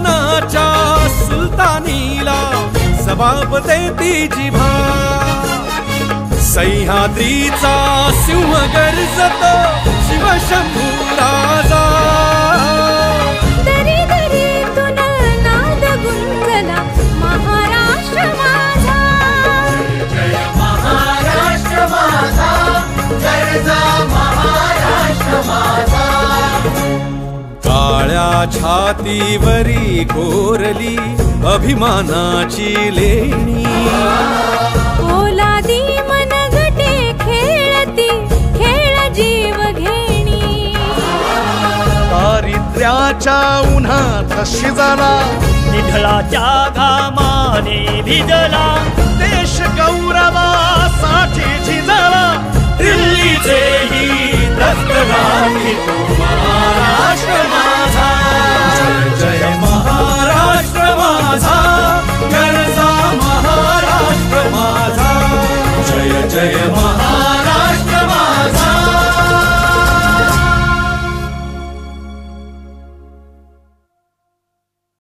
हिंदुस्थानाच्या सुलतानीला जबाब देती जिभा. सह्याद्रीचा सिंह गर्जत शिवशंभू छातीवरी कोरली अभिमानाची लेणी. ओलादी मनगटे खेळती खेळ जीव घेणी. दारिद्र्याच्या उन्हात शिजला निढळाच्या घामाने भिजला.